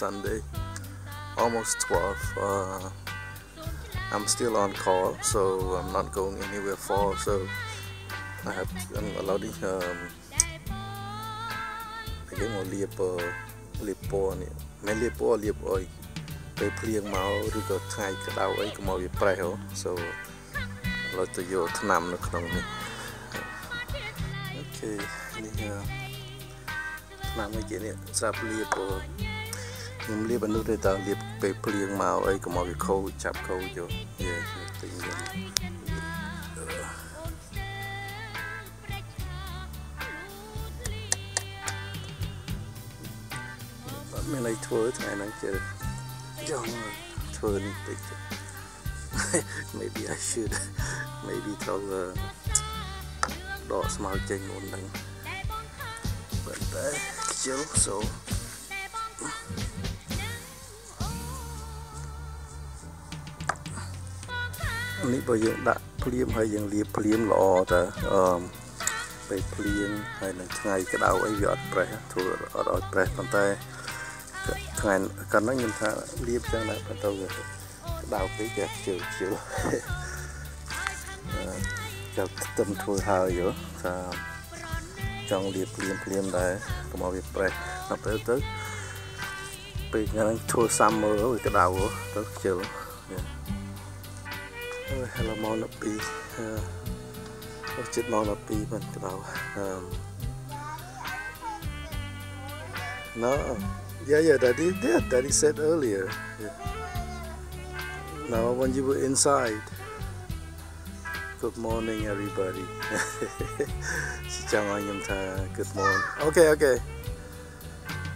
Sunday, almost 12. Uh, I'm still on call, so I'm not going anywhere far. So I have I'm allowed um, again មកលាបលាបពណ៌នេះមិនលាបពណ៌លាបអុយពេលភ្លៀងមកឬក៏ថ្ងៃក្តៅអីកុំឲ្យវាប្រេះហ៎ so ឥឡូវទៅយកថ្នាំនៅក្នុងនេះអូខេនេះថ្នាំអីគេនេះស្រាប់លាប ខ្ញុំលាបអនុទេតើលាបពេលភ្លៀងមកអីកុំឲ្យវាខូចចាប់ខូចយកយេទិញយកអត់មានអីធ្វើថ្ងៃហ្នឹងជិះចង់ធ្វើនេះតិច maybe I should maybe ត្រូវដកស្មៅចេញមុនហ្នឹងប៉ុន្តែខ្ជិល so នេះបើយើងដាក់ភ្លៀមហើយយើងលាបភ្លៀមល្អតើអឺពេលភ្លៀងហើយនឹងថ្ងៃក្តៅអីវាអត់ប្រេះធ្វើអត់ឲ្យប្រេះប៉ុន្តែថ្ងៃកាលហ្នឹងខ្ញុំថាលាបចឹងដែរប៉ុន្តែវាក្តៅពេកចេះខ្ជិលខ្ជិលចាប់ខ្ទឹមធ្វើហើយថាចង់លាបភ្លាមភ្លាមដែរកុំឲ្យវាប្រេះដល់ពេលទៅពេលហ្នឹងធ្វើសាំមើលវាក្តៅទៅខ្ជិល អឺ hello ម៉ោង12អឺចិត្តម៉ោង12មិនក្តៅអឺ No yeah yeah daddy did daddy said earlier yeah. now when you were inside Good morning everybody ចង់ឲ្យខ្ញុំថា Good morning Okay okay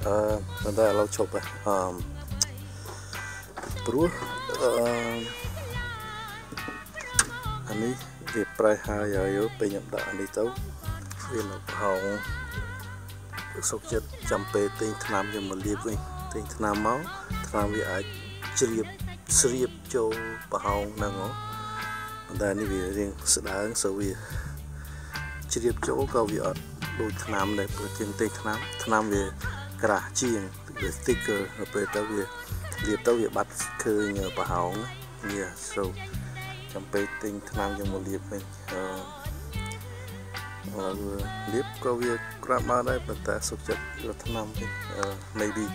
អឺប៉ុន្តែឥឡូវឈប់អឺព្រោះអឺ អានេះវាប្រែហើយហើយពេលខ្ញុំដាក់អានេះទៅវានៅផោងសុកចិត្តចាំពេលទិញថ្នាំខ្ញុំមកលាបវិញទិញថ្នាំមកថ្នាំវាអាចជ្រាបស្រៀបចូលប្រហោងហ្នឹងហ៎ប៉ុន្តែនេះវារៀងស្ដើងសូវាជ្រាបចូលក៏វាអត់ដូចថ្នាំដែរព្រោះជាងទេថ្នាំថ្នាំវាក្រាស់ជាងវា sticker ទៅពេលទៅវាលាបទៅវាបាត់ឃើញប្រហោងវាសូ ចាំពេលទិញថ្នាំយកមកលាបវិញអឺលាបក៏វាក្រាបបានដែរប៉ុន្តែសុខចិត្តយកថ្នាំវិញ maybe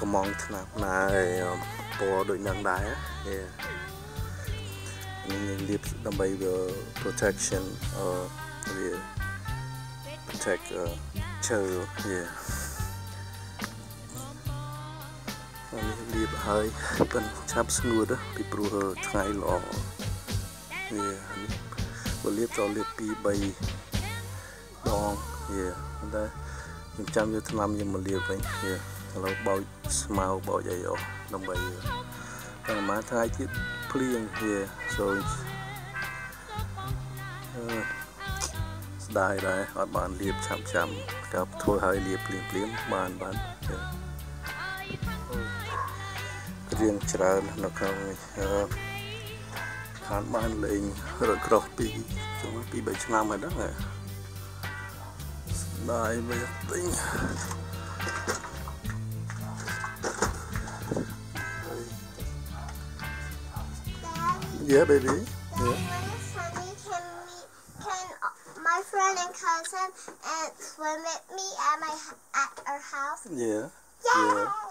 កំងថ្នាំណាពណ៌ដូចនឹងដែរនេះលាបដើម្បីវា protection អឺវា protect ឈើវា នេះលាបហើយប៉ិនឆាប់ស្ងួតពីព្រោះថ្ងៃល្អវានេះបើលាបចូលលាប2 3ដងវាតែខ្ញុំចាំយកថ្នាំខ្ញុំមកលាបវិញវាឥឡូវបោចស្មៅបោចអីអស់ដើម្បីតែមួយថ្ងៃទៀតភ្លៀងវាសូនអឺស្ដាយដែរអត់បានលាបឆាប់ចាំក៏ធ្វើឲ្យលាបភ្លៀងភ្លៀងបានបាន រៀងច្រើននៅក្នុងខានបានលេងរត់ក្រោះពីជុំពី3ឆ្នាំហើយដែរស្ដាយវាទិញ Yeah, baby. Yeah. Can, can my friend and cousin and swim with me at my at our house? Yeah. Yay! Yeah.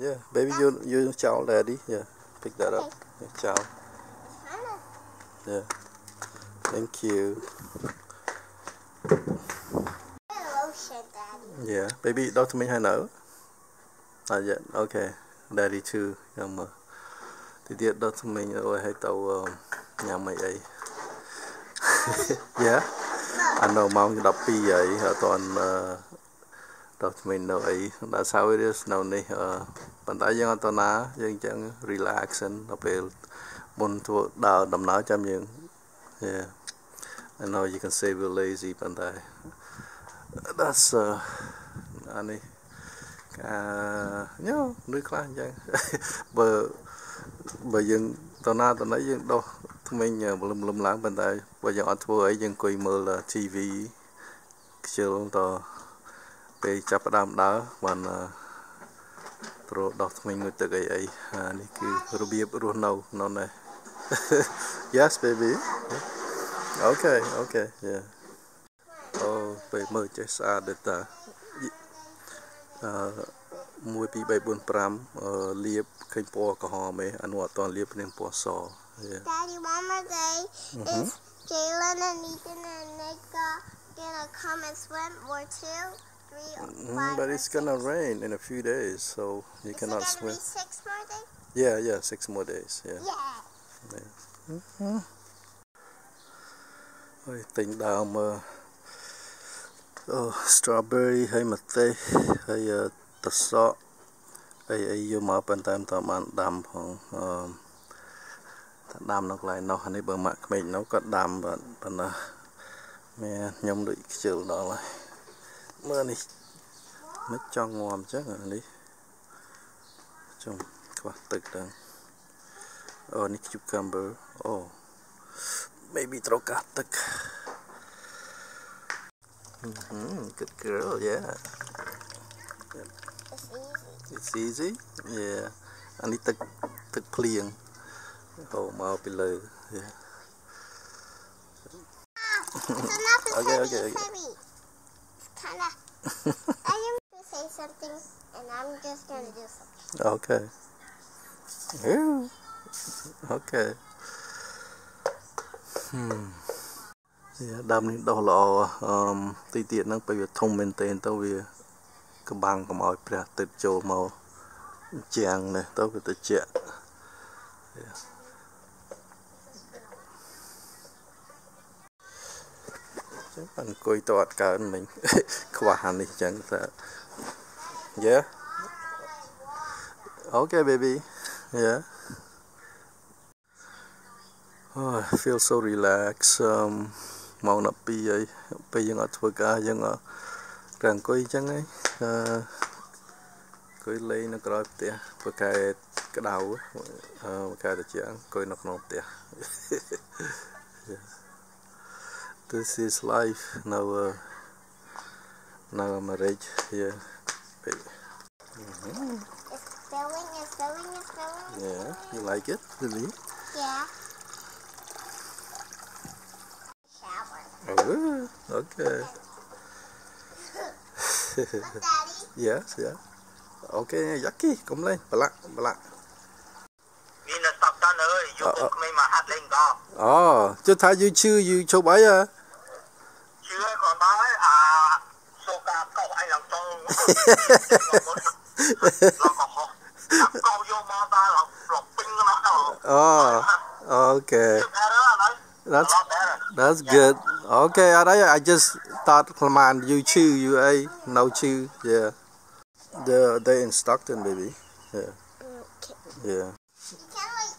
Yeah, baby, you you chow daddy. Yeah, pick that up. Yeah, chow. Yeah. Thank you. Yeah, baby, đo cho mình hai nở. Not yet. Okay. Daddy too. Nhưng mà thì tiết đo cho mình rồi hay tàu uh, nhà mày ấy. yeah. Anh đâu mong đọc pi vậy toàn uh, ដល់ថ្មីនៅអីដល់សៅវានៅនេះប៉ុន្តែយើងអត់តណាយើងចឹង relax សិនដល់ពេលមុនធ្វើដើរដំណើរចាំយើង yeah I know you can say we're lazy ប៉ុន្តែ that's uh អានេះកាញ៉ូនឿខ្លះអញ្ចឹងបើបើយើងតណាតណៃយើងដោះថ្មីលឹមលឹមឡើងប៉ុន្តែបើយើងអត់ធ្វើអីយើងអង្គុយមើល TV ខ្ជិលត ពេលចាប់ផ្ដើមដើរបានត្រដោះថ្មីងមួយទឹកអីអីនេះគឺរបៀបរស់នៅនៅនេះ Yes baby Okay okay yeah អូពេលមើលចេះស្អាតដែរតាអឺ1 2 3 4 5លាបឃើញពណ៌ក្រហមឯអានោះអត់តលាបព្រាងពណ៌ស Yeah Daddy, one more day is Jalen and Ethan and Nika gonna come and swim or two, three, or Mm, five. but or it's gonna six? rain in a few days, so you Is cannot it gonna swim. be six more days? Yeah, yeah, six more days. Yeah. Yeah. ហើយទិញដើមអឺអូ strawberry ហើយម្ទេសហើយតសក់អីអីយកមកប៉ុន្តែមិនតបានដាំផងអឺថាដាំនៅកន្លែងនោះអានេះបើម៉ាក់ក្មេងនោះក៏ដាំបាទប៉ុន្តែមែនខ្ញុំដូចខ្ជិលដល់ហើយ មើលនេះមិនចង់ងំអញ្ចឹងអានេះចង់ខ្វះទឹកដល់អូនេះ cucumber អូ maybe ត្រូវកាត់ទឹក Mhm, good girl, yeah. It's It's easy. easy. Yeah. អានេះទឹកទឹកភ្លៀងហូរមកពីលើ Yeah. It's enough. It's Okay, heavy. okay, it's okay. Heavy. It's kinda. I am gonna say something, and I'm just gonna do something. Okay. Yeah. Okay. Hmm. យ៉ាដើមនេះដុះល្អអឺមទីទៀតហ្នឹងពេលវាធំមែនទែនទៅវាក្បាំងកុំឲ្យព្រះទឹកចូលមកជាងនេះទៅវាទៅជាក់ ចឹងបានអង្គុយតអត់កើនមិញខ្វះអានេះចឹងថា Yeah Okay baby Yeah Oh, I feel so relaxed um ម៉ោង12ហើយពេលយើងអត់ធ្វើការយើងអត់តែអង្គុយចឹងហើយអឺអង្គុយលេងនៅក្រោយផ្ទះព្រោះកែក្តៅអឺកែត្រជាក់អង្គុយនៅក្នុងផ្ទះ This is life now uh, now marriage here It's filling. It's filling. It's filling. yeah you like it really Yeah. Shower. oh, okay But Daddy, yes yeah okay Jackie កុំលេងប្រឡាក់ប្រឡាក់មានតែស្តាប់តាន់អើយយកពុកក្មេងមកហាត់លេងកោ អូចុះថាយូឈឺយូឈប់អីហ៎ ជឿក៏មកហើយអាសូកាកោអីឡើង ចូលឡកហោកោយកមកដល់ឡកពេញណាស់អូអូខេជឿអរណា that's that's good okay អត់អី I just thought ប្រហែលយូឈឺយូអី no ឈឺ yeah the they in Stockton baby okay. yeah You can like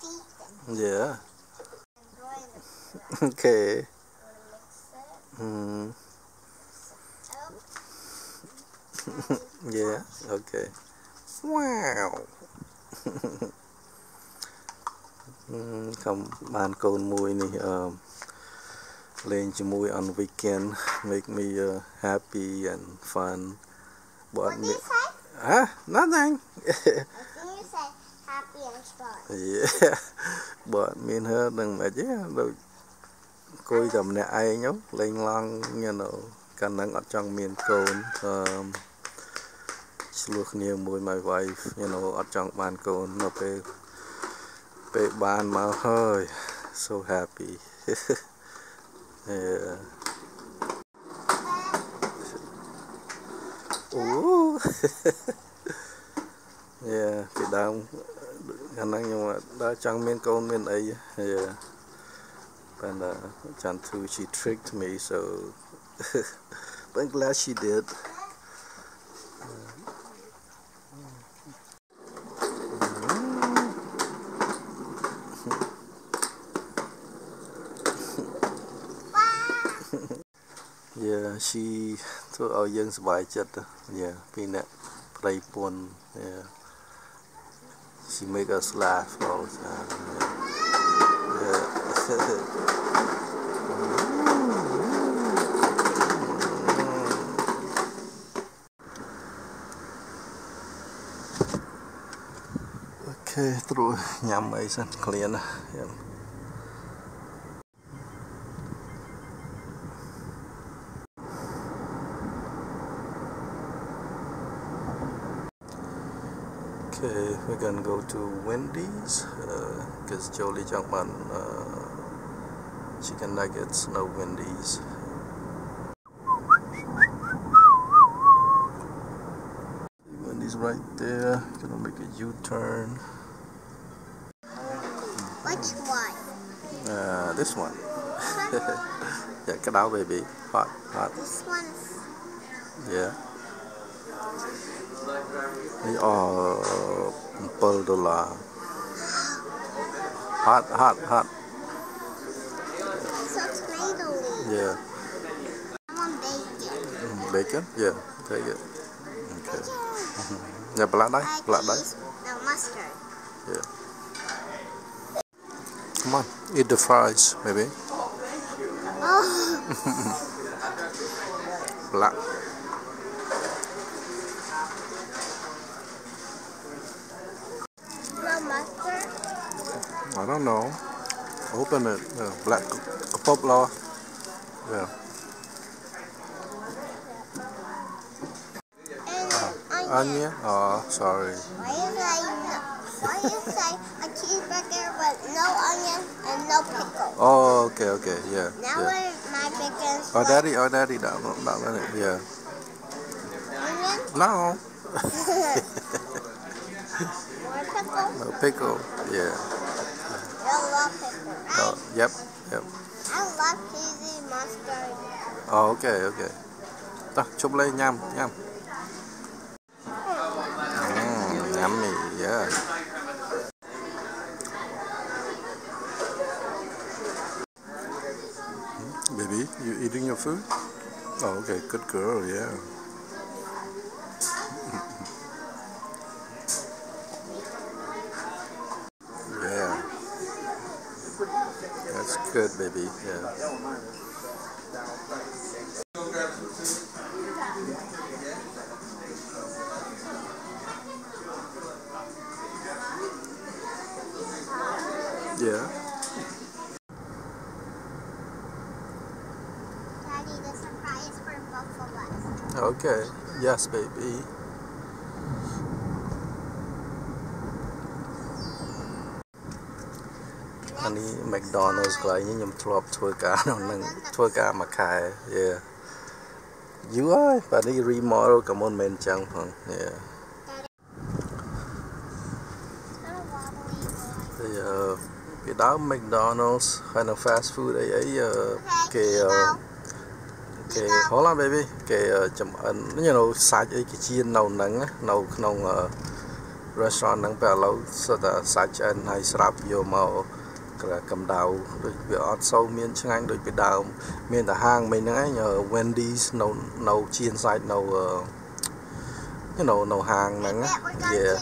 feed them yeah and broil them. okay Mix it. mm, Oh, yeah okay wow កំបានកូនមួយនេះអឺលេងជាមួយ on weekend make me uh, happy and fun but what do me you say? huh nothing I think you say happy and fun. yeah but មានហឺនឹងមិនទេដូចអង្គុយតែម្នាក់ឯងហ្នឹងលេងឡង់ you know កាលហ្នឹងអត់ចង់មានកូនអឺ ឆ្លោះគ្នាមួយ my wife you know អត់ចង់បានកូននៅពេលពេលបានមកហើយ so happy yeah អូ yeah ពីដើមកាលហ្នឹងខ្ញុំអត់ដល់ចង់មានកូនមានអី yeah but uh, Chantu she tricked me so but I'm glad she did វាស៊ីធ្វើឲ្យយើងសុបាយចិត្តយាពីអ្នកប្រៃពន្ធយា she make us laugh all the time yeah, yeah. េត្រួញ៉ាំអីសិនក្លៀនណាខ្ញុំ we're gonna go to Wendy's because uh, Jolie Junk Man uh, chicken nuggets, no Wendy's. Wendy's right there. Gonna make a U-turn. Which one? Uh, this one. yeah, get out, baby. Hot, hot. This one's Yeah. នេះអ7ដុល្លារ hot hot hot so tomatoey. yeah I want bacon. Mm, bacon yeah take it okay Bacon. ញ៉ាំប្រឡាក់ដៃ I ប្រឡាក់ដៃ cheese. No mustard. yeah come on eat the fries maybe Oh, ប្ I don't know. Open the, the black poplar. Yeah. Uh, onion? Oh, sorry. Why you say, why you say a cheeseburger with no onion and no pickle? Oh, okay, okay, yeah. Now yeah. my bacon. Oh, daddy, oh, daddy, not, that one, yeah. Onion? No. More pickle? No pickle, yeah. Yep, yep. I love cheesy mustard. Oh, okay, okay. Ta, chụp lên nhâm, nhâm. Mm, yummy, yeah. Baby, you eating your food? Oh, okay, good girl, yeah. Good, baby. Yeah. Yeah. Daddy, the surprise for both of us. Okay. Yes, baby. នេះ McDonald's កន្លែងនេះខ្ញុំធ្លាប់ធ្វើការនៅនឹងធ្វើការមួយខែយេយូរហើយបាទនេះ remodel ក៏មុនមិនមែនអញ្ចឹងផង Yeah It's kind of wobbly. ហើយអឺពីដើម McDonald's ហើយនៅ fast food អីអីអឺគេអឺគេ hold on baby គេអឺចំអិន you know សាច់អីគេចៀននៅហ្នឹងណានៅក្នុងអឺ restaurant ហ្នឹងពេលឥឡូវសិតតែសាច់ឆ្អិនហើយស្រាប់យកមក កម្ដៅដូចវាអត់សូវមានឆ្ងាញ់ដូចពីដើមមានតែហាងមិញហ្នឹងឯង Wendy's hang mình នៅ nhờ know nấu nấu chiên we nấu ờ, cái nấu nấu hàng này I'm yeah.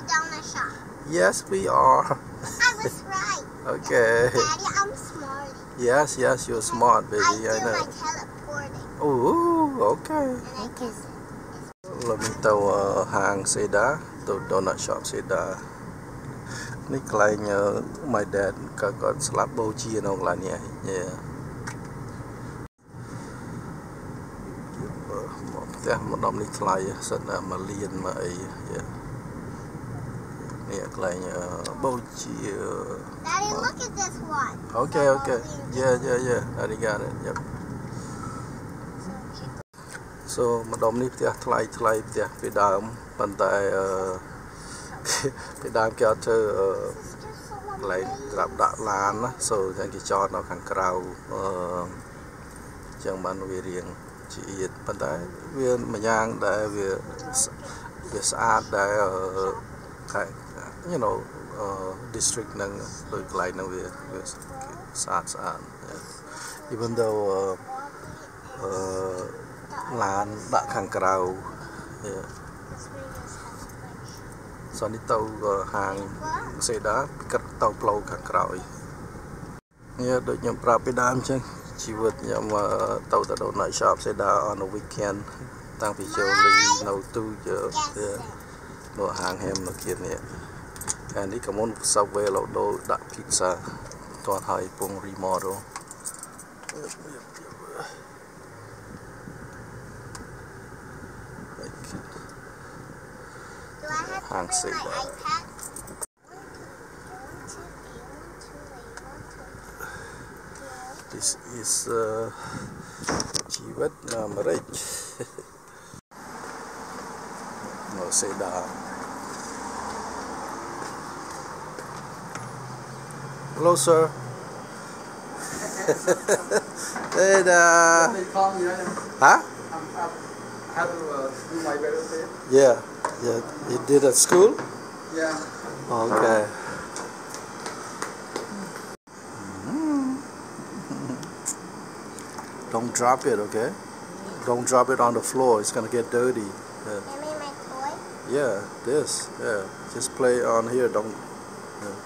Yes we are. Okay. Yes yes you're smart baby I, okay là mình teleporting. Hàng okay. Okay លោកទៅហាងសេដាទៅ donut shop សេដា នេះកន្លែងអឺ my dad ក៏គាត់ស្លាប់បូជានៅកន្លែងនេះឯង yeah មកផ្ទះម្ដុំនេះថ្លៃសិនតែមួយលានមកអី yeah នេះកន្លែងអឺបូជា Daddy, look at this one. Okay okay yeah yeah yeah I got it yep so ម្ដុំនេះផ្ទះថ្លៃថ្លៃផ្ទះពីដើមប៉ុន្តែអឺ ពីដើមគេអត់ធ្វើអឺកន្លែងក្រាប់ដាក់ឡានណាសូចឹងគេចតនៅខាងក្រៅអឺចឹងបានវារៀងជាអៀតប៉ុន្តែវាមួយយ៉ាងដែលវាស្វាស្អាតដែលអឺខែ you know អឺ district ហ្នឹងដោយកន្លែងហ្នឹងវាវាស្អាតស្អាត even though អឺឡានដាក់ខាងក្រៅ yeah សននេះទៅហាងសេដាកាត់ទៅផ្លូវខាងក្រោយនេះដូចខ្ញុំប្រាប់ពីដើមអញ្ចឹងជីវិតខ្ញុំទៅទៅ night shop សេដា on the weekend តាំងពីចូលលីនៅទូយើនៅហាងហែមនៅគៀននេះថ្ងៃនេះក៏មុន Subway លោដូដាក់ pizza តោះហើយពង remodel Do I have Hàng to xịn bring my quá. iPad? This is uh, ជីវិតនៅអាមេរិកនៅសេដា Hello sir Hey there They call me right now. Huh? I'm, I'm, I have to uh, do my better Yeah Yeah You did at school? Yeah. Okay Don't drop it, okay? Don't drop it on the floor. It's gonna get dirty. Yeah. Give me my toy. Yeah, this. Yeah. Just play on here. Don't. Yeah.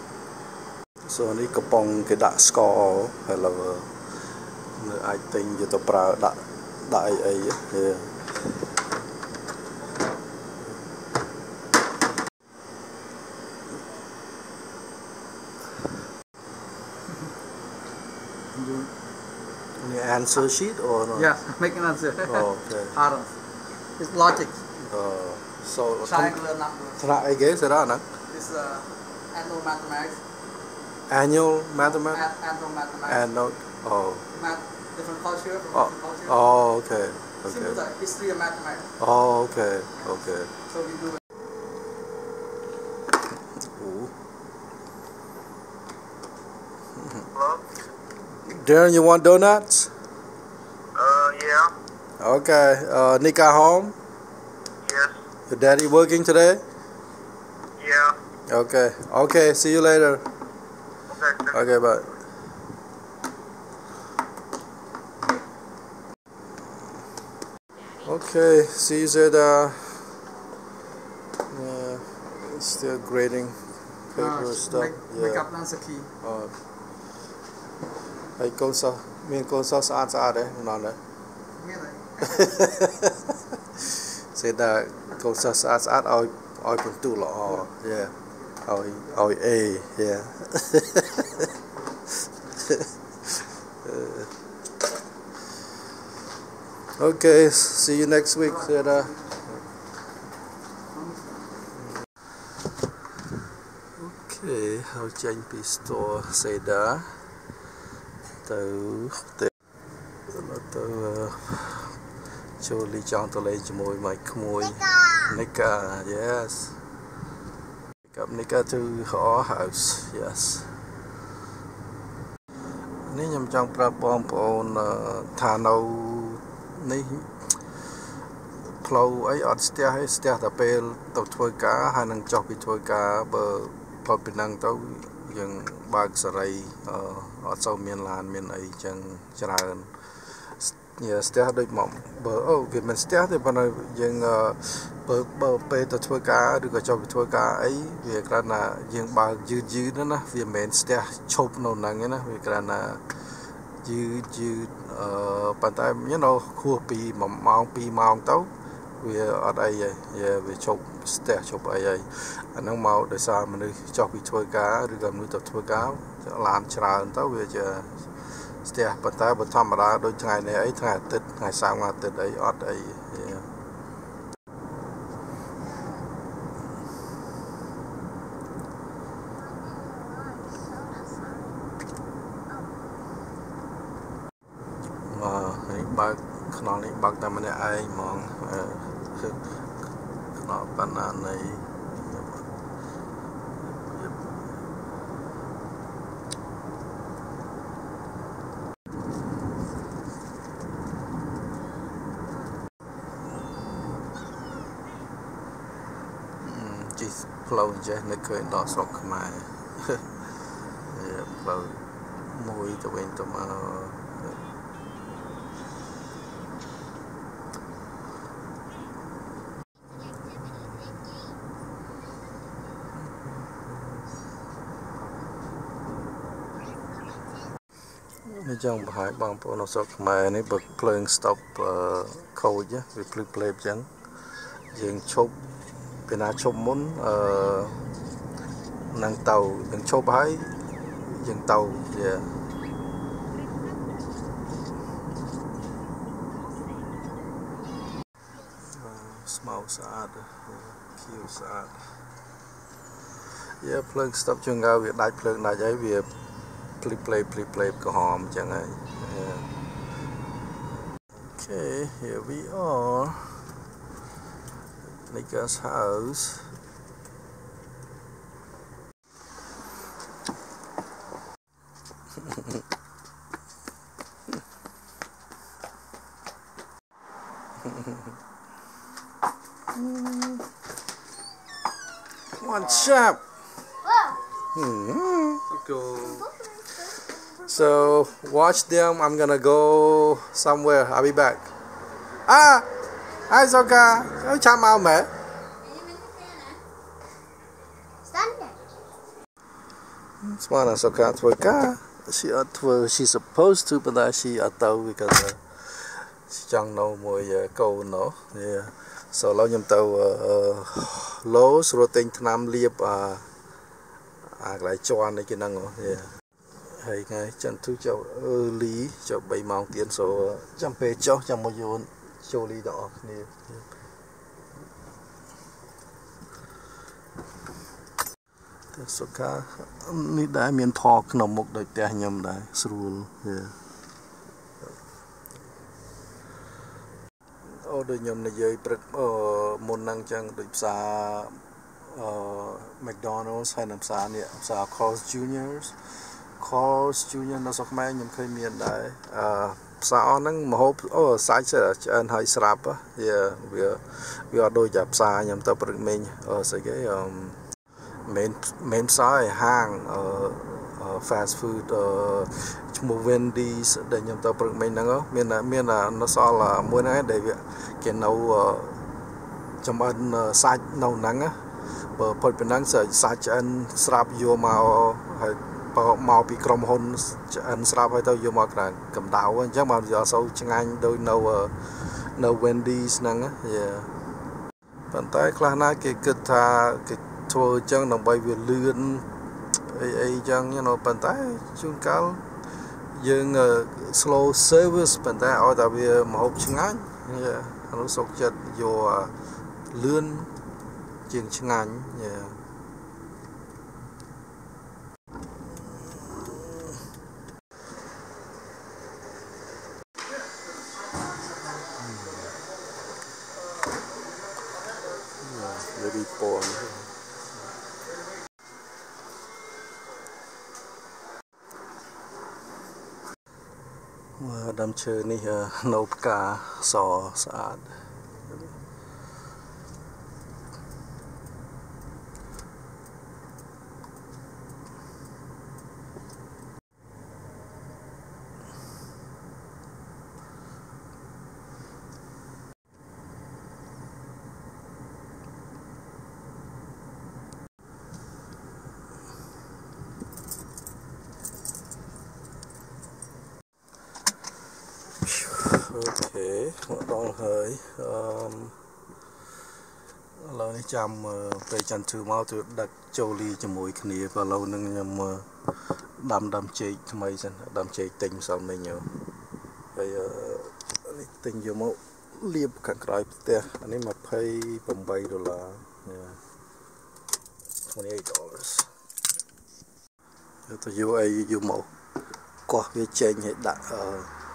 So នេះកំប៉ុងគេដាក់ស្ករហើយឡើយនៅអាចទិញយកទៅប្រើដាក់ដាក់អីអីយេ answer sheet or not? Yeah, make an answer. Oh, okay. Arms. It's logic. Uh, so triangular numbers. Tra cái sẽ uh, annual mathematics. Annual mathematics. A annual mathematics. Annual. Oh. Math, different culture. From oh. Different culture. Oh, okay. Okay. Similar like history of mathematics. Oh, okay. Okay. So we do. Ooh. Hello? Darren, you want donuts? okay uh, Nika home Yes. your daddy working today Yeah. okay okay see you later Okay. okay bye Okay, see you at uh, yeah, still grading paper Uh, stuff. make, make yeah. up answer key. អឺហើយកូនសិស្សមានកូនសិស្សស្អាតស្អាតដែរម្ដងដែរ Nghĩa là សេតាកូនសិស្សស្អាតស្អាតឲ្យឲ្យពិន្ទុល្អយេឲ្យឲ្យ A យេ Okay, see you next week, Seda. Okay ហើយចេញពី store Seda ទៅទៅទៅ ចូលលីចង់ទៅលេងជាមួយម៉ៃក្មួយ Nika. Nika yes Pick up Nika to her house yes នេះខ្ញុំចង់ប្រាប់បងប្អូនអឺថានៅនេះផ្លូវអីអត់ស្ទះទេស្ទះតែពេលទៅធ្វើការហើយនឹងចុះពីធ្វើការបើផ្លូវពីហ្នឹងទៅយើងបើកសេរីអឺអត់សូវមានឡានមានអីចឹងច្រើនញ៉ា ស្ទះដូចមកបើអូវាមិនស្ទះទេប៉ុន្តែយើងអឺបើបើពេលទៅធ្វើការឬក៏ចុះពីធ្វើការអីវាគ្រាន់តែយើងបើកយឺតយឺតណាវាមិនមែនស្ទះឈប់នៅហ្នឹងទេណាវាគ្រាន់តែយឺតយឺតអឺប៉ុន្តែ you know ខួសពី1ម៉ោង2ម៉ោងទៅវាអត់អីទេវាវាឈប់ស្ទះឈប់អីហើយអាហ្នឹងមកដោយសារមនុស្សចុះពីធ្វើការឬក៏មនុស្សទៅធ្វើការឡានច្រើនទៅវាជា ស្ទះប៉ុន្តែបើធម្មតាដូចថ្ងៃនេះអីថ្ងៃអាទិត្យថ្ងៃសៅរ៍ថ្ងៃអាទិត្យអីអត់អី flow chứ nó cười đỏ sọc mà flow mùi tụi bên tụi mà នេះចង់បង្ហាញបងប្អូននៅស្រុកខ្មែរនេះបើភ្លើង stop អឺខូចណាវាភ្លឺភ្លេបអញ្ចឹងយើងឈប់ ពីណាឈប់មុនអឺនឹងទៅយើងឈប់ហើយយើងទៅវាស្មៅស្អាតខៀវស្អាតយើភ្លើងស្តុបជើងកៅវាដាច់ភ្លើងដាច់ហើយវាភ្លីផ្លេភ្លីផ្លេក្រហមអញ្ចឹងហើយ Okay here we are Nika's house Come on, chap. Hmm. So watch them. I'm gonna go somewhere. I'll be back. Ah, hi Soka. Ôi chào mau mẹ. Sunday. Smart Soka ធ្វើការ She អត់ធ្វើ she supposed to but that she អត់ទៅ because uh, she ចង់នៅមួយកូនណោះ Yeah. So ឥឡូវខ្ញុំទៅឡូស្រួលទិញថ្នាំលាបអាអាកន្លែងជន់នេះគេហ្នឹងហ៎ Yeah. ហើយថ្ងៃចន្ទទូចុះ early ចុះ3ម៉ោងទៀត so ចាំពេលចុះចាំមកយូន ចូលលីទាំងអស់គ្នាតែសុខានេះដែរមានថក្នុងមុខដូចផ្ទះខ្ញុំដែរស្រួលវាអូដូចខ្ញុំនិយាយព្រឹកអឺមុនហ្នឹងចឹងដូចផ្សារអឺ McDonald's ហើយនឹងផ្សារនេះផ្សារ Carl's Juniors Carl's Junior នៅស្រុកខ្មែរខ្ញុំឃើញមានដែរអឺ ផ្សារអស់ហ្នឹងមហូបអូសាច់ឆ្អិនហើយស្រាប់វាវាវាអត់ដូចតែផ្សារខ្ញុំទៅព្រឹកមិញអឺស្អីគេអឺមិនមិនផ្សារឯហាងអឺ fast food អឺឈ្មោះ Wendy's ដែលខ្ញុំទៅព្រឹកមិញហ្នឹងមានមាននៅសល់មួយហ្នឹងឯងដែលវាគេនៅចំអិនសាច់នៅហ្នឹងបើផុតពីហ្នឹងសាច់ឆ្អិនស្រាប់យកមកហើយ មកពីក្រុមហ៊ុនឆ្អិនស្រាប់ហើយទៅយកមកក្រៅកម្ដៅអញ្ចឹងមកយកសូវឆ្ងាញ់ដូចនៅនៅ Wendy's ហ្នឹងយេប៉ុន្តែខ្លះណាគេគិតថាគេធ្វើអញ្ចឹងដើម្បីវាលឿនអីអីអញ្ចឹងយល់ប៉ុន្តែជួនកាលយើង slow service ប៉ុន្តែឲ្យតែវាមកហូបឆ្ងាញ់យេអានោះសុកចិត្តយកលឿនជាងឆ្ងាញ់យេ very porn មកដើម ឈើនេះនៅផ្កាសស្អាតអូ ខេមកដល់ហើយអឺឥឡូវនេះចាំពេលច័ន្ទជឺមកទៅដឹកចូលលីជាមួយគ្នាក៏ឥឡូវនឹងខ្ញុំដាំដាំចេកថ្មីសិនដាំចេកទិញម្សិលមិញហើយនេះទិញយកមកលាបខាងក្រោយផ្ទះអានេះ28ដុល្លារ28 dollars ទៅយកអីយកមកកោះវាចេញឲ្យដាក់អឺ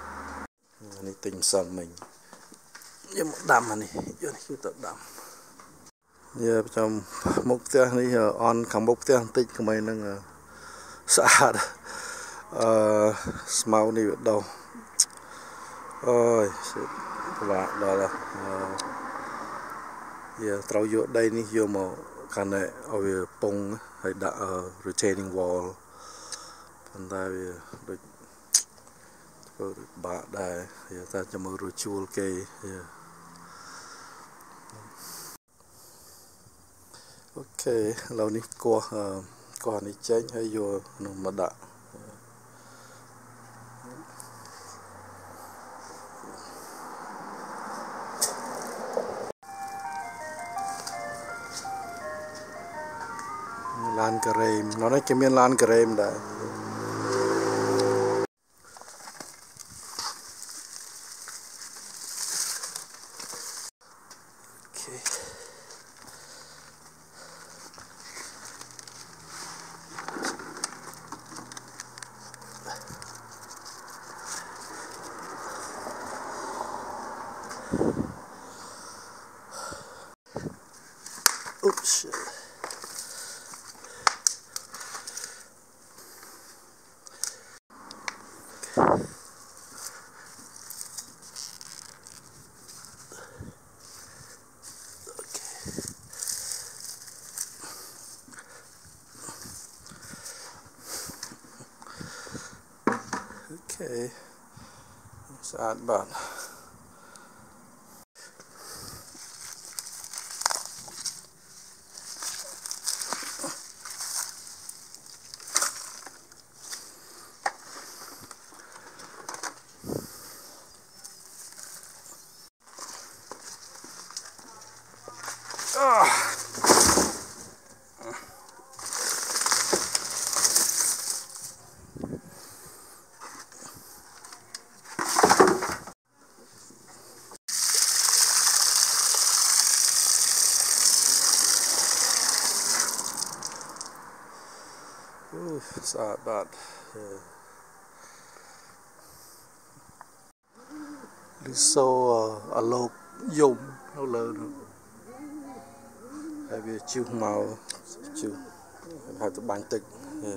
នេះទិញម្សិលមិញ យកមកដាំអានេះយកនេះគឺទៅដាំយកចាំមុខផ្ទះនេះអនខាងមុខផ្ទះបន្តិចក្មេងហ្នឹងស្អាតអឺស្មៅនេះវាដោះអូយពិបាកដល់អឺយកត្រូវយកដីនេះយកមកកាន់តែឲ្យវាពងហើយដាក់ retaining wall ប៉ុន្តែវាដូចធ្វើបាក់ដែរយកតែចាំមើលរជួលគេ អូខេឥឡូវនេះគោះគោះនេះចេញហើយយកនោះមកដាក់ឡឡានការ៉េមនៅនេះគេមានឡានការ៉េមដែរអូខេ Oops. Okay. What's that about? Ooh, sorry about uh, លឺសូអាលោកយំនៅលើនោះហើយវាជុះមកជុះហើយទៅបាញ់ទឹកអឺ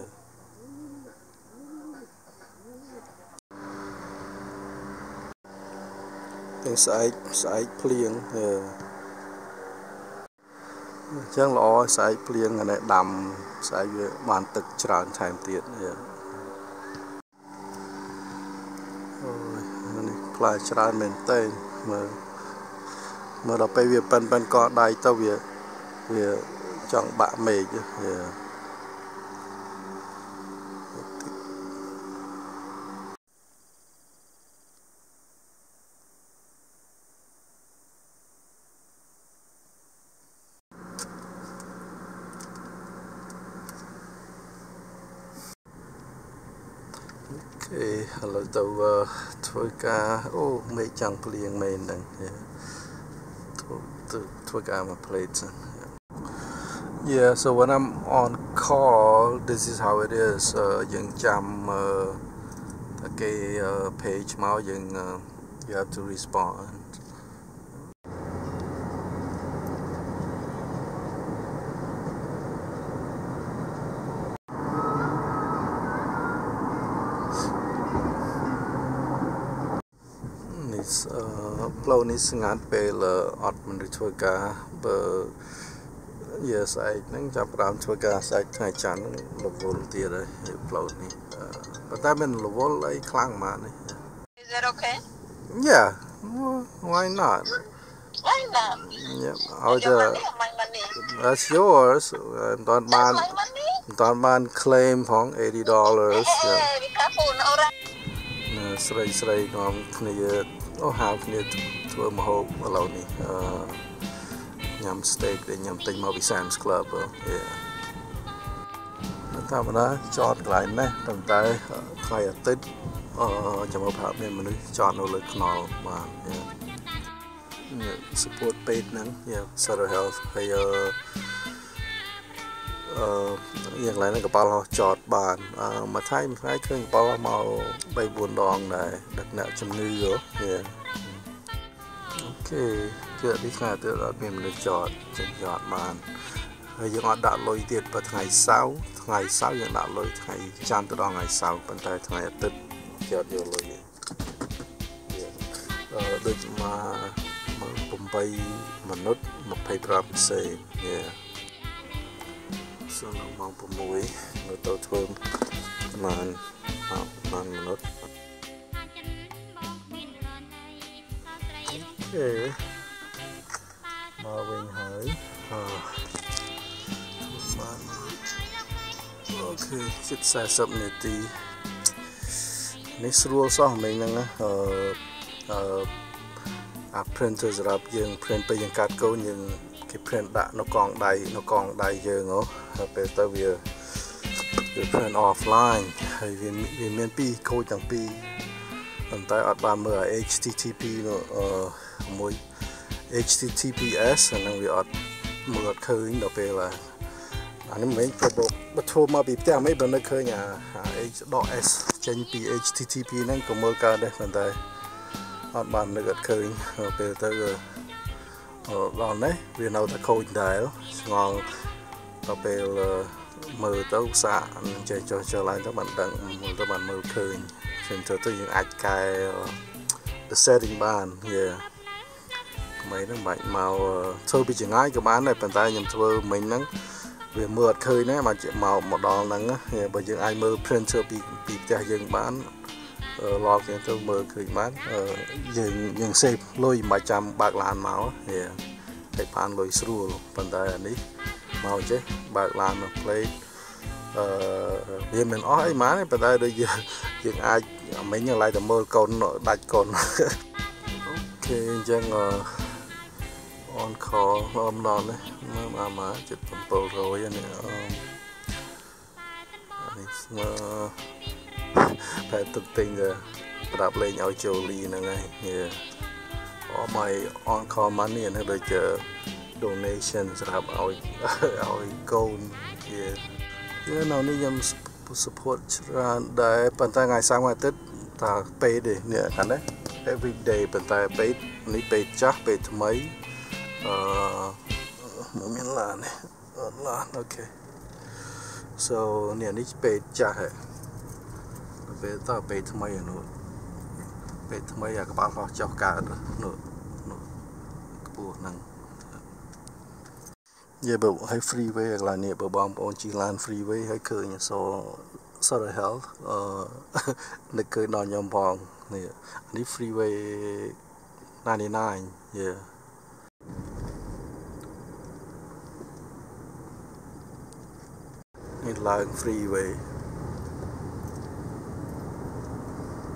ទាំងស្អែកស្អែកភ្លៀងអឺ អញ្ចឹងល្អស្អែកភ្លៀងអានេះដាំស្អែកវាបានទឹកច្រើនថែមទៀតអឺអូយអានេះផ្លែច្រើនមែនតើមើលមើលដល់ពេលវាប៉ិនប៉ិនកដៃទៅវាវាចង់បាក់មេឃវា អូឥឡូវទៅធ្វើការអូមេឃចាំងភ្លៀងមែនហ្នឹងធ្វើទៅធ្វើការមក plate សិន Yeah so when I'm on call this is how it is យើងចាំតែគេ page មកយើង you have to respond នេះផ្លូវ នេះស្ងាត់ពេលអត់មនុស្សធ្វើការបើយើស្អែកហ្នឹងចាប់ផ្ដើមធ្វើការស្អែកថ្ងៃច័ន្ទហ្នឹងរវល់ទៀតហើយផ្លូវនេះប៉ុន្តែមិនរវល់អីខ្លាំងម៉ានេះ Is that okay? Yeah why not Why not? Yeah Your how money or my money? That's yours មិនតាន់បាន That's my money. មិនតាន់បាន claim ផង80 dollars Hey, be careful, no, right? ស្រីស្រីនាំគ្នា អូហៅគ្នាធ្វើមហូបឥឡូវនេះអឺញ៉ាំ steak ដែលញ៉ាំទិញមកពី Sam's Club ហ៎ធម្មតាចតកន្លែងនេះតែតែថ្ងៃអាទិត្យអឺចាំមើលថាមានមនុស្សចតនៅលើខ្នល់បាននេះ support page ហ្នឹង yeah Sutter Health ហើយអឺអឺ យ៉ាងឡើយនឹងកប៉ាល់ហោះចតបានអឺមួយថ្ងៃមួយថ្ងៃឃើញកប៉ាល់ហោះមក3 4ដងដែរដឹកអ្នកជំងឺហ៎អូខេគឺនេះថ្ងៃទៅអត់មានមនុស្សចតចេញចតបានហើយយើងអត់ដាក់លុយទៀតបើថ្ងៃសៅរ៍ថ្ងៃសៅរ៍យើងដាក់លុយថ្ងៃច័ន្ទទៅដល់ថ្ងៃសៅរ៍ប៉ុន្តែថ្ងៃអាទិត្យគេអត់យកលុយទេអឺដូចមក8មនុស្ស25ផ្សេងយេ សូមម៉ោង6នៅទៅធ្វើប្រហែលប្រហែលមនុស្សអូមកវិញហើយអឺបានអូខេជិត40នាទីនេះស្រួលសោះមិញហ្នឹងណាអឺអឺអា printer សម្រាប់យើង print ពេលយើងកាត់កូនយើង គេ print ដាក់នៅកងដៃនៅកងដៃយើងហ៎ហើយពេលទៅវាវា print offline ហើយវាវាមានពីរកូដទាំងពីរប៉ុន្តែអត់បានមើល HTTP នោះអឺមួយ HTTPS អាហ្នឹងវាអត់មើលអត់ឃើញដល់ពេលអានេះមិនប្របុកបធូមកពីផ្ទះមិនបើនឹកឃើញអា H.S ចេញពី HTTP ហ្នឹងក៏មើលកើតដែរប៉ុន្តែអត់បាននឹកអត់ឃើញពេលទៅ ដល់នេះវានៅតែខូចដែរឆ្ងល់ដល់ពេលមើលទៅសាកចេះចុះចុះឡើងទៅបានដឹងមើលទៅបានមើលឃើញចឹងទៅទៅយើងអាចកែ the setting បាន yeah មិនហ្នឹងបាច់មកធ្វើពីចងាយក៏បានដែរប៉ុន្តែខ្ញុំធ្វើមិញហ្នឹងវាមើលអត់ឃើញណាមកមកមកដល់ហ្នឹងបើយើងអាចមើល printer ពីពីផ្ទះយើងបាន ឡកយើងទៅមើលឃើញបានយើងយើង save លុយមិនចាំបើកឡានមកហើយបានលុយស្រួលប៉ុន្តែអានេះមកចេះបើកឡានមក plate អឺវាមិនអស់អីម៉ាប៉ុន្តែដូចយើងយើងអាចមិញឡើងតែមើលកូនដាច់កូនអូខេអញ្ចឹងអឺ on call អំណននេះមើលអាម៉ា7700នេះអឺនេះស្មើ តែទឹកទិញទៅប្រាប់លេងឲ្យចូលលីហ្នឹងហើយអូ my on call money នេះដូចជា donation សម្រាប់ឲ្យឲ្យកូនជាគឺនៅនេះខ្ញុំ support ច្រើនដែរប៉ុន្តែថ្ងៃសៅរ៍អាទិត្យតាពេកទេនេះខាងនេះ every day ប៉ុន្តែពេកនេះពេកចាស់ពេកថ្មីអឺមកមានឡានអត់ឡានអូខេ so នេះនេះពេកចាស់ហ៎ ពេលតពេកថ្មីនោះពេកថ្មីអាក្បាលហោះចុះកើតនោះនោះខ្ពស់ហ្នឹងយេបើឲ្យ freeway កន្លែងនេះបើបងប្អូនជិះឡាន freeway ហើយឃើញអសរ Sorry Health អឺនឹកឃើញដល់ខ្ញុំផងនេះនេះ freeway 99 yeah នេះឡើង freeway ទៅផ្ទះ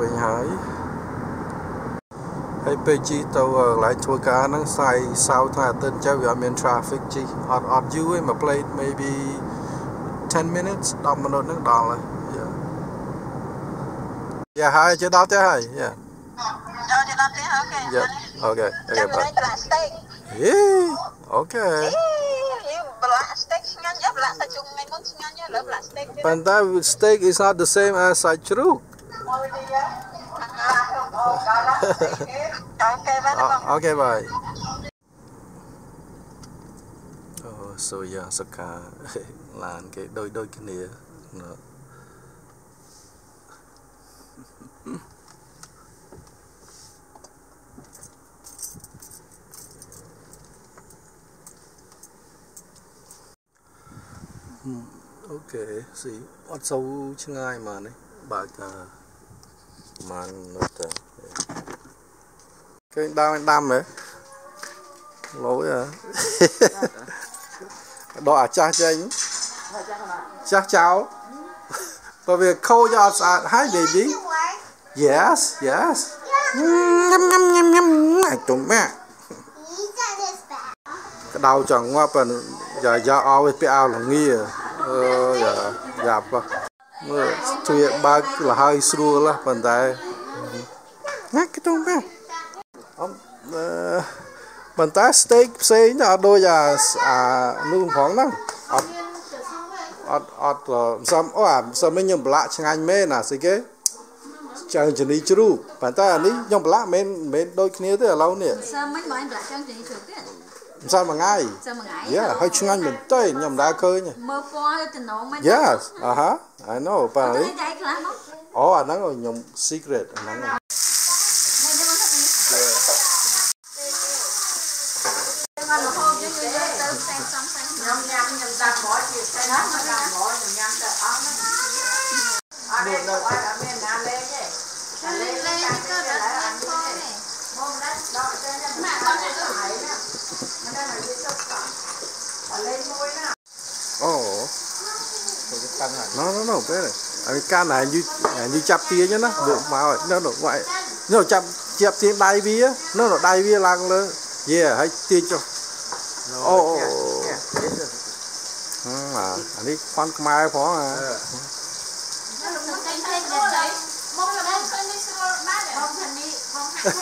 វិញហើយហើយពេលជីទៅកន្លែងធ្វើការហ្នឹងសាយសៅថ្ងៃអាទិត្យចេះវាអត់មាន traffic ជីអត់អត់យូរទេមួយ plate maybe 10 minutes 10 minutes ហ្នឹងដល់ហើយយ៉ាហើយជិះដល់ផ្ទះហើយយ៉ា Cho cho nó thế ok. យ៉ាអូខេអូខេចាំបាលេយង plastic. ហេអូខេអេយូ plastic ឆ្ងាញ់យ៉ា plastic ជុំថ្ងៃមុនឆ្ងាញ់យ៉ាលើ plastic ទៀតប៉ុន្តែ steak is not the same as សាច់ជ្រូកអូខេបាទបងអូខេបាយអូសូយ៉ាសកា ឡានគេដូចដូចគ្នាណាអូខេស៊ីអត់សូវឆ្ងាយមកនេះបើកថាប្រហែលនោះទៅឃើញដើមដាំហ៎លយហ៎ដកអាចាស់ចេញ ចាស់ចោលបើវាខូចអត់ស្អាតហើយ baby It work. yes yes ញ៉ាំញ៉ាំញ៉ាំញ៉ាំអាចទុំម៉ាក់ You got this back. ក្តៅចង់ងាប់ប៉ុន្តែយ៉ាយ៉ាអោវាពាក់អាវល្ងាអឺយ៉ាយ៉ាប់មើលជួយបើកលហើយស្រួលប៉ុន្តែណាគេទុំម៉ាក់អមអឺប៉ុន្តែ steak ផ្សេងទៅអត់ដូចអាអានោះផងហ្នឹង អត់អត់អត់សំអូអាសំមិញខ្ញុំប្រឡាក់ឆ្ងាញ់មែនណាស្អីគេច្រើនជនីជ្រូកប៉ុន្តែអានេះខ្ញុំប្រឡាក់មិនមែនដូចគ្នាទេឥឡូវនេះ Sao mấy bọn em lại trang trí chuột biết មិនសាល់មួយថ្ងៃ Sao mà ngại យ៉ាហើយឆ្ងាញ់មែនតើខ្ញុំមិនដែលឃើញទេ Mơ po tình nộ mấy Yes អឺហា I know ប៉ា Tôi នេះ thấy chạy lắm không អូអាហ្នឹងខ្ញុំ secret អាហ្នឹង xong xem nhâm nhâm nhâm ta bỏ chuyện cái đó mà ta bỏ nhâm nhâm ta ớt nó à đây có ai ở bên nào lên vậy lên lên cơ đất lên con này មកដែរដល់តែម៉ាក់អត់ទៅហើយណាមិនដឹងឲ្យទៅទៅអលេងមួយណាអូ Tôi cái căng hẳn. nó nó nó cái này à, cái can này như à, như chắp tia nhá nó được vào nó được vậy nó chắp chắp tia đai vía nó được đai vía lăng lên yeah hay tia cho Rồi, Ồ, ồ, kìa, ồ. Kìa, đến rồi. ừ, à anh đi khoan mai phó à Ờ. nó lục một canh thêm đẹp đấy mông là mông canh đi xưa bát để mông thành đi mông hai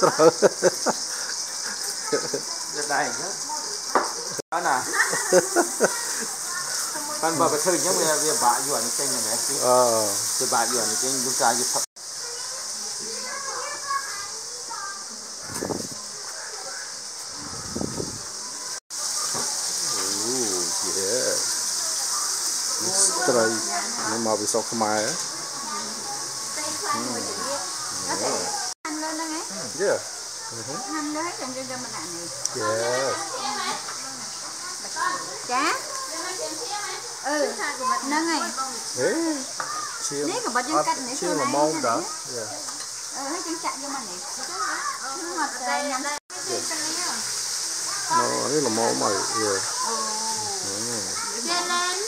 Trời. Rất đầy nhá. Đó nè. Con bò cái thư nhá, bây giờ bây giờ bà dùa nó chênh này nè. ờ Thì bà dùa nó chênh, lúc ra như vì sao Khmer ấy. Mm. Yeah. Ừ. Yeah. Mm-hmm. Yeah. Chá. Ừ. Nâng này. Ê. Chia. Nếu mà bắt chân cắt này. Chia mà mau đã. Ừ. Yeah. Ừ, hết chân cho mà này. Nhưng mà đây nhắm. Nó, đây là máu mày. Yeah. Ừ. Chia lên.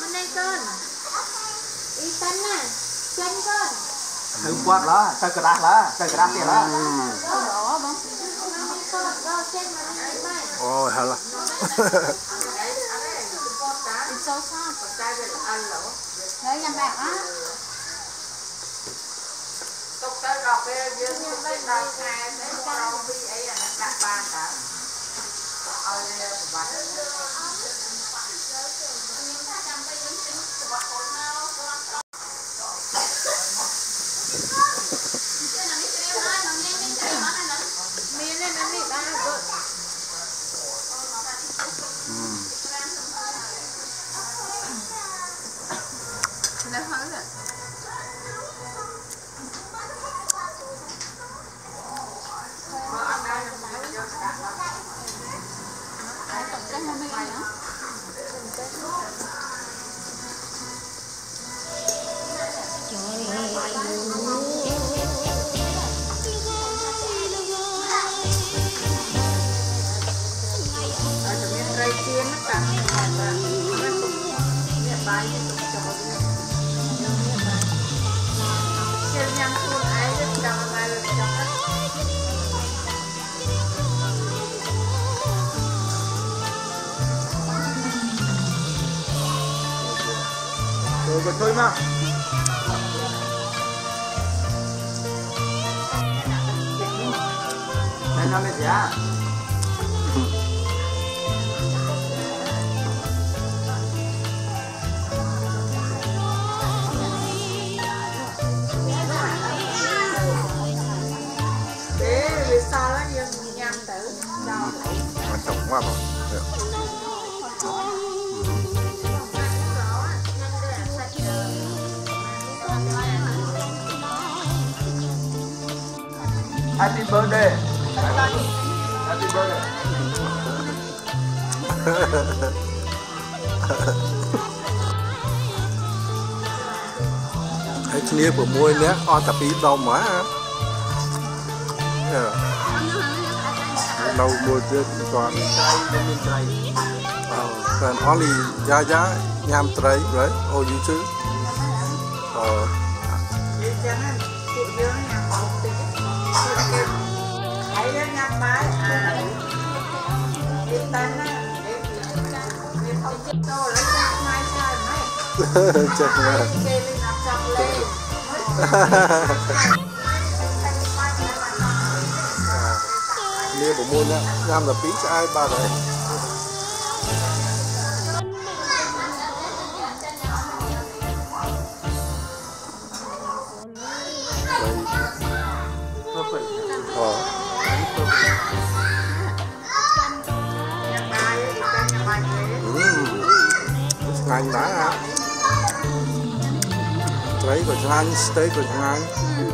Bên đây cơn uy tín à chân con. Thử quát đó tới cái đá đó tới cái đá kia đó. Ừ. Ôi hả là Hãy subscribe cho kênh Ghiền Mì Gõ Để không bỏ lỡ những video hấp dẫn នេះបាយនេះទុកចូ Happy birthday. Happy birthday. Hãy chia của môi nhé, o tập ý đâu mà yeah. Đâu môi chưa còn Trai, nó lên trai. uh, Còn only giá giá nham tray right? Oh you too? Uh, vì chẳng tụi dương nhầm một tí tụi đi tên á để vì không chết đâu lấy ra mai sai mấy chắc là kê lên nằm trong lên Lia của môi Ngành đã hả? Tray của Ngành, steak của Ngành